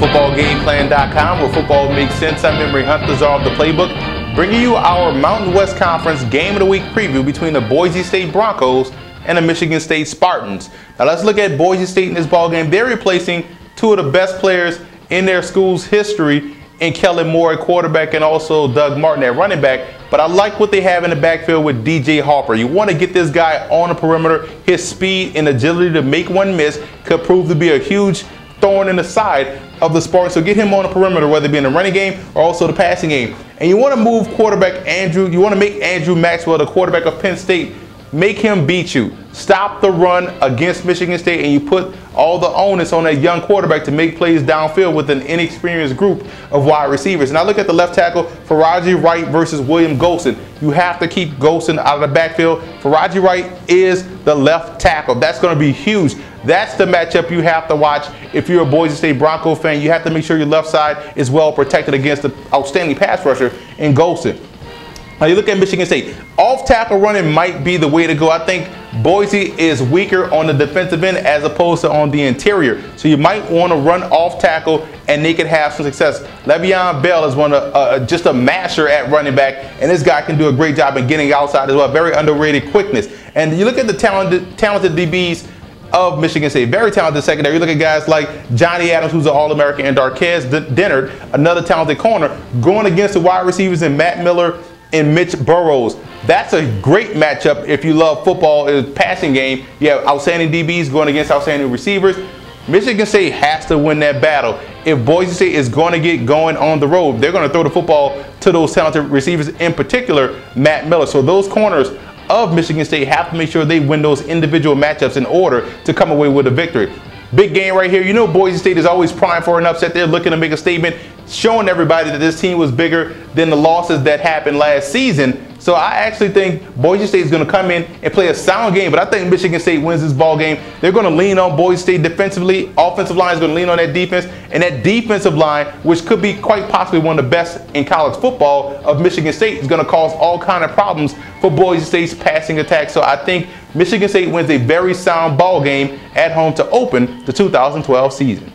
GamePlan.com where football makes sense. I'm Emory Hunt, the czar of the playbook, bringing you our Mountain West Conference Game of the Week preview between the Boise State Broncos and the Michigan State Spartans. Now let's look at Boise State in this ball game. They're replacing two of the best players in their school's history in Kellen Moore at quarterback and also Doug Martin at running back. But I like what they have in the backfield with DJ Harper. You want to get this guy on the perimeter. His speed and agility to make one miss could prove to be a huge thorn in the side of the Spartans. So get him on the perimeter, whether it be in the running game or also the passing game. And you want to move quarterback Andrew, you want to make Andrew Maxwell, the quarterback of Penn State, make him beat you. Stop the run against Michigan State, and you put all the onus on that young quarterback to make plays downfield with an inexperienced group of wide receivers. And I look at the left tackle, Faraji Wright versus William Gholston. You have to keep Gholston out of the backfield. Faraji Wright is the left tackle. That's going to be huge. That's the matchup you have to watch if you're a Boise State Bronco fan. You have to make sure your left side is well protected against the outstanding pass rusher in Gholston. Now you look at Michigan State. Off tackle running might be the way to go. I think Boise is weaker on the defensive end as opposed to on the interior. So you might want to run off tackle and they could have some success. Le'Veon Bell is one of uh, just a master at running back, and this guy can do a great job in getting outside as well. Very underrated quickness. And you look at the talented, talented DBs of Michigan State. Very talented secondary. You look at guys like Johnny Adams, who's an All-American, and Darqueze Dennard, another talented corner, going against the wide receivers in Matt Miller and Mitch Burroughs. That's a great matchup if you love football, is passing game. You have outstanding DBs going against outstanding receivers. Michigan State has to win that battle. If Boise State is going to get going on the road, they're going to throw the football to those talented receivers, in particular, Matt Miller. So those corners of Michigan State have to make sure they win those individual matchups in order to come away with a victory. Big game right here. You know Boise State is always primed for an upset. They're looking to make a statement, showing everybody that this team was bigger than the losses that happened last season. So I actually think Boise State is going to come in and play a sound game, but I think Michigan State wins this ball game. They're going to lean on Boise State defensively. Offensive line is going to lean on that defense, and that defensive line, which could be quite possibly one of the best in college football of Michigan State, is going to cause all kind of problems for Boise State's passing attack. So I think Michigan State wins a very sound ball game at home to open the 2012 season.